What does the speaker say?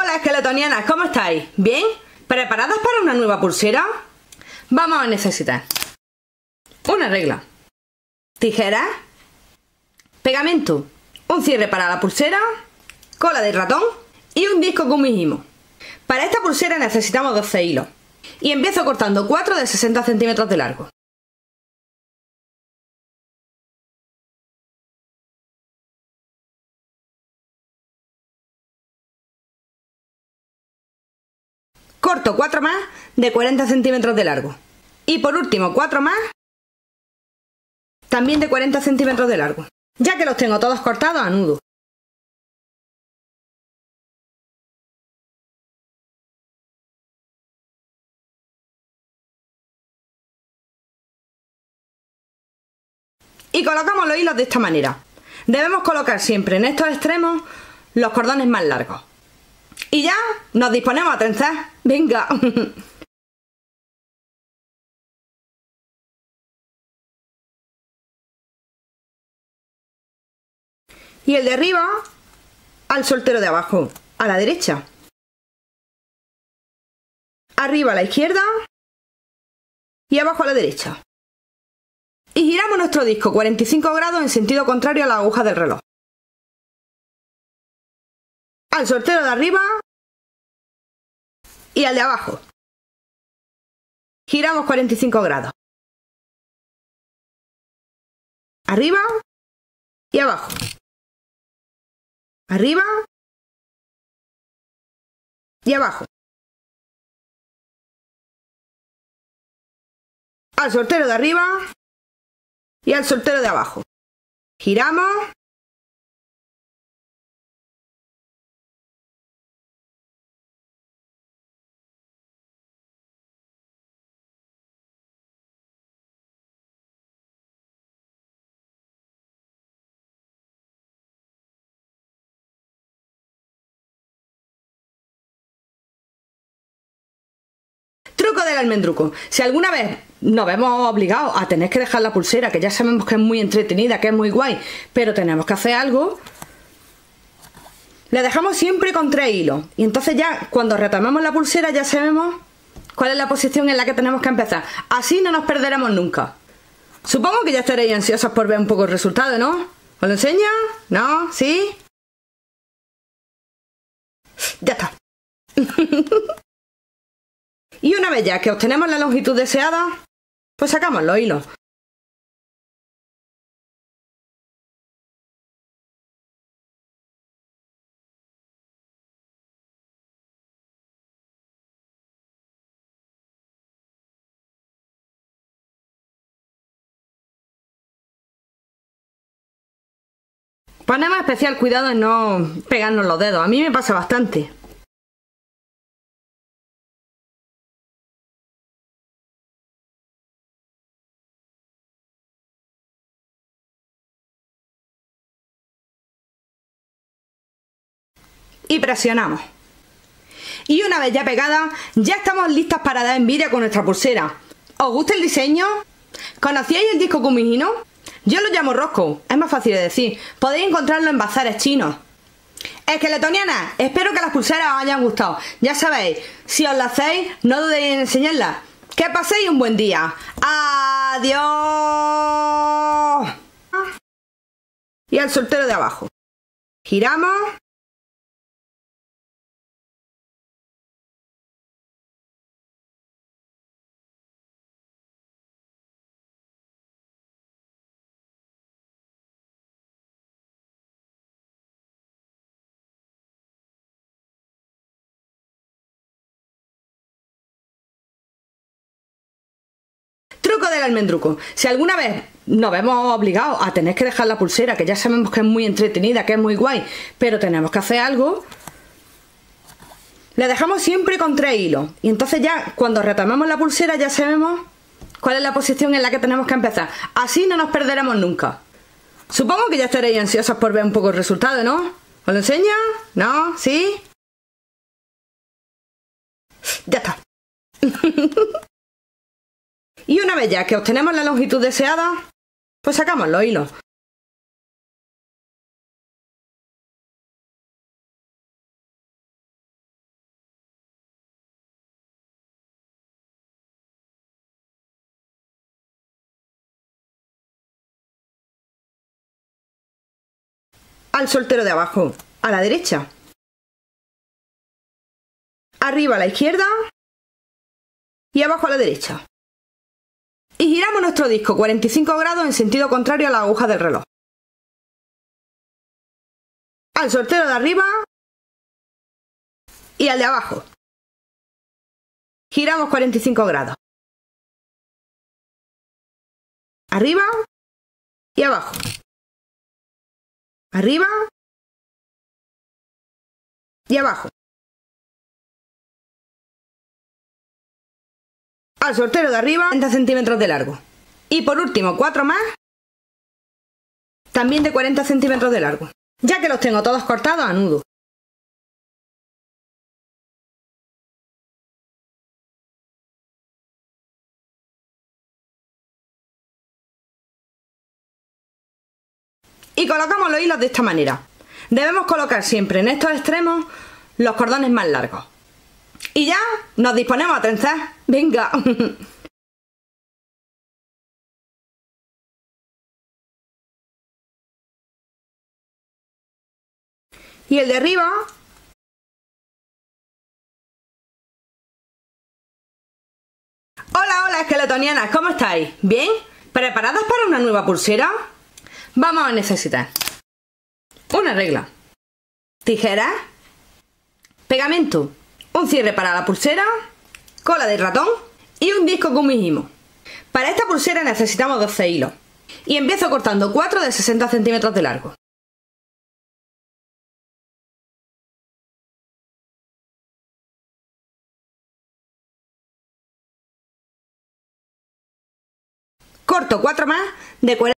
Hola esqueletonianas, ¿cómo estáis? ¿Bien? ¿Preparadas para una nueva pulsera? Vamos a necesitar una regla, tijeras, pegamento, un cierre para la pulsera, cola de ratón y un disco con. Para esta pulsera necesitamos 12 hilos y empiezo cortando 4 de 60 centímetros de largo. Corto 4 más de 40 centímetros de largo. Y por último 4 más también de 40 centímetros de largo. Ya que los tengo todos cortados a nudo. Y colocamos los hilos de esta manera. Debemos colocar siempre en estos extremos los cordones más largos. Y ya nos disponemos a trenzar. Venga. y el de arriba al soltero de abajo, a la derecha. Arriba a la izquierda y abajo a la derecha. Y giramos nuestro disco 45 grados en sentido contrario a la aguja del reloj. Al soltero de arriba y al de abajo. Giramos 45 grados. Arriba y abajo. Arriba y abajo. Al soltero de arriba y al soltero de abajo. Giramos Truco del almendruco. Si alguna vez nos vemos obligados a tener que dejar la pulsera, que ya sabemos que es muy entretenida, que es muy guay, pero tenemos que hacer algo, la dejamos siempre con tres hilos. Y entonces ya cuando retomamos la pulsera ya sabemos cuál es la posición en la que tenemos que empezar. Así no nos perderemos nunca. Supongo que ya estaréis ansiosos por ver un poco el resultado, ¿no? ¿Os lo enseño? ¿No? ¿Sí? Ya está. Y una vez ya que obtenemos la longitud deseada, pues sacamos los hilos. Ponemos especial cuidado en no pegarnos los dedos. A mí me pasa bastante. Y presionamos. Y una vez ya pegada, ya estamos listas para dar envidia con nuestra pulsera. ¿Os gusta el diseño? ¿Conocíais el disco cumijino? Yo lo llamo rosco, es más fácil de decir. Podéis encontrarlo en bazares chinos. Esqueletoniana, espero que las pulseras os hayan gustado. Ya sabéis, si os las hacéis, no dudéis en enseñarlas. Que paséis un buen día. Adiós. Y al soltero de abajo. Giramos. Del almendruco. Si alguna vez nos vemos obligados a tener que dejar la pulsera, que ya sabemos que es muy entretenida, que es muy guay, pero tenemos que hacer algo, la dejamos siempre con tres hilos. Y entonces ya cuando retomamos la pulsera ya sabemos cuál es la posición en la que tenemos que empezar. Así no nos perderemos nunca. Supongo que ya estaréis ansiosos por ver un poco el resultado, ¿no? ¿Os lo enseño? ¿No? ¿Sí? Ya está. Y una vez ya que obtenemos la longitud deseada, pues sacamos los hilos. al soltero de abajo, a la derecha. Arriba a la izquierda y abajo a la derecha. Y giramos nuestro disco 45 grados en sentido contrario a la aguja del reloj. Al soltero de arriba y al de abajo. Giramos 45 grados. Arriba y abajo. Arriba y abajo. Al soltero de arriba 30 centímetros de largo. Y por último, cuatro más, también de 40 centímetros de largo. Ya que los tengo todos cortados a nudo. y colocamos los hilos de esta manera. Debemos colocar siempre en estos extremos los cordones más largos. Y ya nos disponemos a trenzar. Venga. y el de arriba Hola, hola esqueletonianas, ¿cómo estáis? ¿Bien? ¿Preparadas para una nueva pulsera? Vamos a necesitar una regla, tijeras, pegamento, un cierre para la pulsera, cola de ratón y un disco con mijimo. Para esta pulsera necesitamos 12 hilos y empiezo cortando 4 de 60 centímetros de largo. Corto 4 más de 40